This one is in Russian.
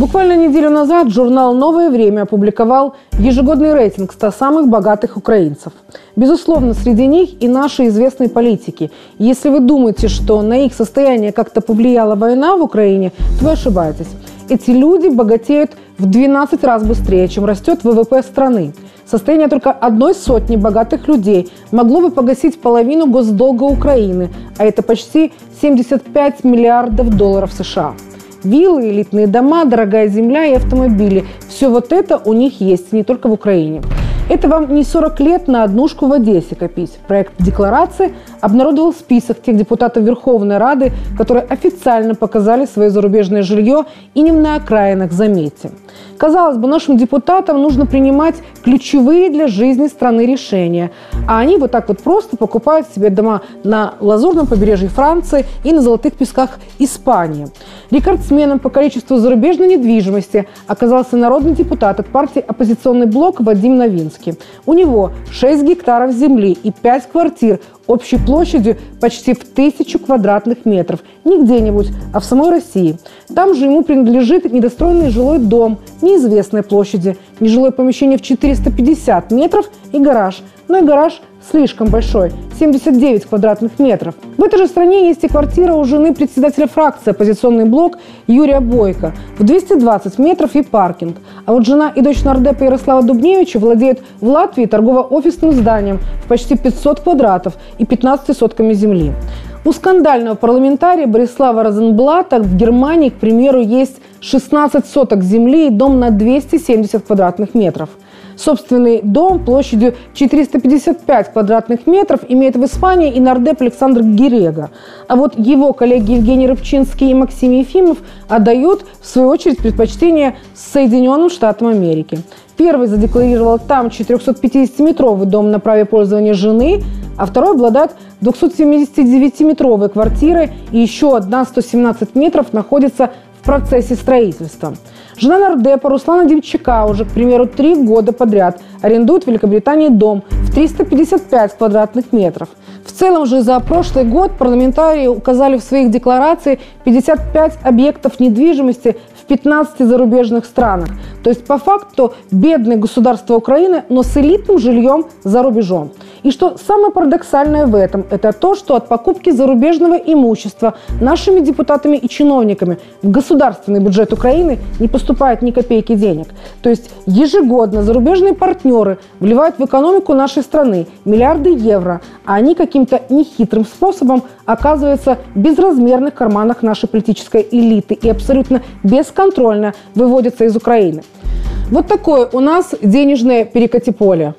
Буквально неделю назад журнал «Новое время» опубликовал ежегодный рейтинг 100 самых богатых украинцев. Безусловно, среди них и наши известные политики. Если вы думаете, что на их состояние как-то повлияла война в Украине, то вы ошибаетесь. Эти люди богатеют в 12 раз быстрее, чем растет ВВП страны. Состояние только одной сотни богатых людей могло бы погасить половину госдолга Украины, а это почти 75 миллиардов долларов США. Виллы, элитные дома, дорогая земля и автомобили – все вот это у них есть, не только в Украине. Это вам не 40 лет на однушку в Одессе копить. Проект декларации обнародовал список тех депутатов Верховной Рады, которые официально показали свое зарубежное жилье и не на окраинах, заметьте. Казалось бы, нашим депутатам нужно принимать ключевые для жизни страны решения. А они вот так вот просто покупают себе дома на Лазурном побережье Франции и на Золотых песках Испании. Рекордсменом по количеству зарубежной недвижимости оказался народный депутат от партии «Оппозиционный блок» Вадим Новинский. У него 6 гектаров земли и 5 квартир общей площадью почти в тысячу квадратных метров. Не где-нибудь, а в самой России. Там же ему принадлежит недостроенный жилой дом неизвестной площади, нежилое помещение в 450 метров и гараж. Но и гараж слишком большой – 79 квадратных метров. В этой же стране есть и квартира у жены председателя фракции «Оппозиционный блок» Юрия Бойко в 220 метров и паркинг. А вот жена и дочь нардепа Ярослава Дубневича владеют в Латвии торгово-офисным зданием в почти 500 квадратов и 15 сотками земли. У скандального парламентария Борислава Розенблата в Германии, к примеру, есть 16 соток земли и дом на 270 квадратных метров – Собственный дом площадью 455 квадратных метров имеет в Испании и нардеп Александр Гирега. А вот его коллеги Евгений Рыбчинский и Максим Ефимов отдают, в свою очередь, предпочтение Соединенным Штатам Америки. Первый задекларировал там 450-метровый дом на праве пользования жены, а второй обладает 279-метровой квартирой, и еще одна 117 метров находится в процессе строительства. Жена нардепа Руслана Демчака уже, к примеру, три года подряд арендует в Великобритании дом в 355 квадратных метров. В целом же за прошлый год парламентарии указали в своих декларациях 55 объектов недвижимости в 15 зарубежных странах. То есть по факту бедное государство Украины, но с элитным жильем за рубежом. И что самое парадоксальное в этом, это то, что от покупки зарубежного имущества нашими депутатами и чиновниками в государственный бюджет Украины не поступает ни копейки денег. То есть ежегодно зарубежные партнеры вливают в экономику нашей страны миллиарды евро, а они каким-то нехитрым способом оказываются в безразмерных карманах нашей политической элиты и абсолютно бесконтрольно выводятся из Украины. Вот такое у нас денежное перекати поле.